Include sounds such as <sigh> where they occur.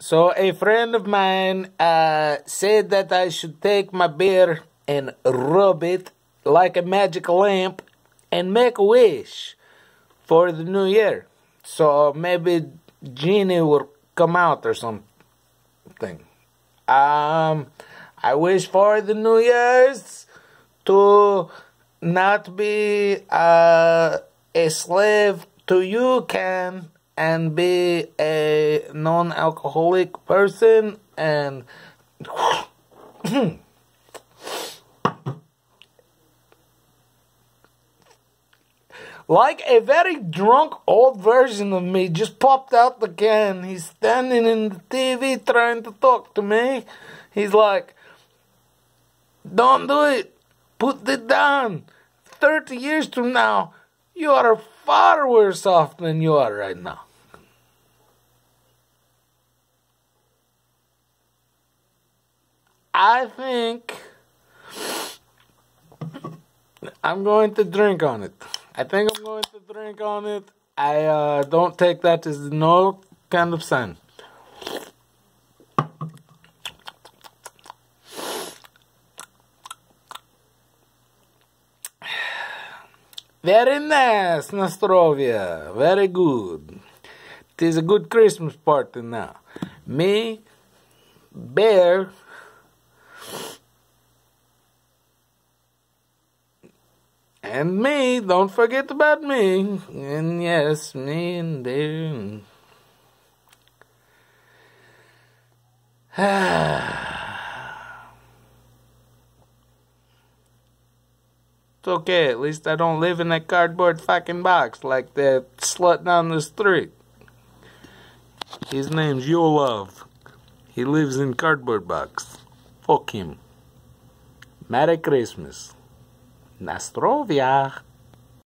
So a friend of mine uh, said that I should take my beer and rub it like a magic lamp and make a wish for the new year. So maybe Genie will come out or something. Um, I wish for the New Year's to not be uh, a slave to you can and be a non-alcoholic person and <coughs> like a very drunk old version of me just popped out the can. He's standing in the TV trying to talk to me. He's like, Don't do it. Put it down. 30 years from now, you are far worse off than you are right now. I think I'm going to drink on it. I think I'm going to drink on it. I uh, don't take that as no kind of sign. Very nice, Nostrovia. Very good. It is a good Christmas party now. Me, Bear, and me. Don't forget about me. And yes, me and there. <sighs> it's okay. At least I don't live in that cardboard fucking box like that slut down the street. His name's Yolov. He lives in cardboard box. Fuck him. Merry Christmas. na stroviach.